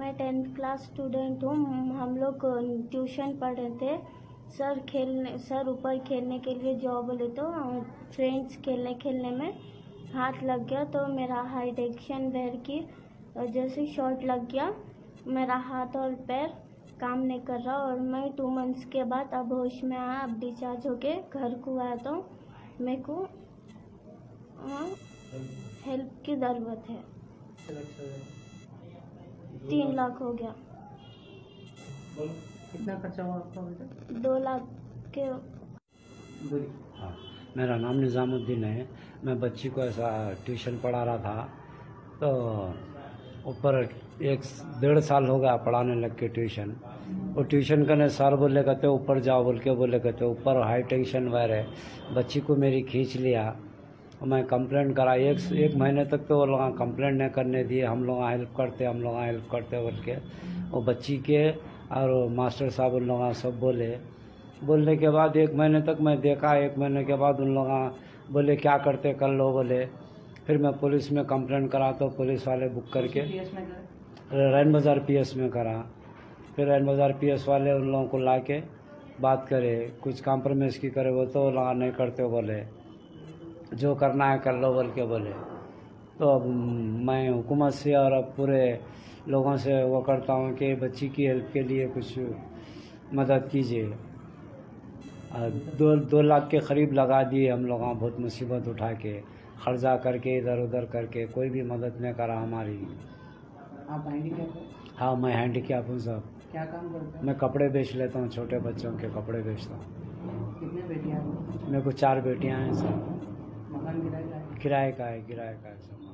मैं tenth class student हूँ। हम लोग ट्यूशन पढ़ रहे थे। सर खेलने, सर ऊपर खेलने के लिए जॉब बोले तो फ्रेंड्स खेलने खेलने में हाथ लग गया तो मेरा हाई टेंशन बैर की जैसे शॉट लग गया। मेरा हाथ और पैर काम नहीं कर रहा और मैं टू मंथ्स के बाद अब होश में आया, अब डिस्चार्ज होके घर को आया तो मेरे को हेल्प की ज़रूरत है। तीन लाख हो गया। कितना खर्चा हुआ आपका तक दो लाख के हाँ मेरा नाम निज़ामुद्दीन है। मैं बच्ची को ऐसा ट्यूशन पढ़ा रहा था। तो ऊपर एक डेढ़ साल हो गया पढ़ाने लग के ट्यूशन। वो ट्यूशन करने सर बोले कहते ऊपर जाओ बोल के बोले कहते ऊपर हाई टेंशन वायर है। बच्ची को मेरी खींच लिया। मैं कंप्लेंट करा एक एक महीने तक तो वो लोग कंप्लेंट नहीं करने दिए। हम लोग हेल्प करते हम लोग हेल्प करते बोल के। वो बच्ची के और मास्टर साहब उन लोग सब बोले। बोलने के बाद एक महीने तक मैं देखा। एक महीने के बाद उन लोग बोले क्या करते कर लो बोले। फिर मैं पुलिस में कंप्लेंट करा तो पुलिस वाले बुक करके रैन बाज़ार पीएस में करा? फिर रैन बाज़ार पीएस वाले उन लोगों को ला के बात करे। कुछ कॉम्प्रोमाइज़ की करे वो तो लगा नहीं करते बोले। जो करना है कर लो बोल के बोले। तो अब मैं हुकूमत से और अब पूरे लोगों से वो करता हूँ कि बच्ची की हेल्प के लिए कुछ मदद कीजिए। दो दो लाख के करीब लगा दिए हम लोग बहुत मुसीबत उठा के खर्चा करके इधर उधर करके कोई भी मदद नहीं करा हमारी। आप हैंडीकैप हाँ? मैं हैंडीकैप हूँ सब। क्या काम करते हैं? मैं कपड़े बेच लेता हूँ छोटे बच्चों के कपड़े बेचता हूँ। कितने बेटियाँ मेरे को चार बेटियाँ हैं सब। मकान किराए का है किराए का है किराए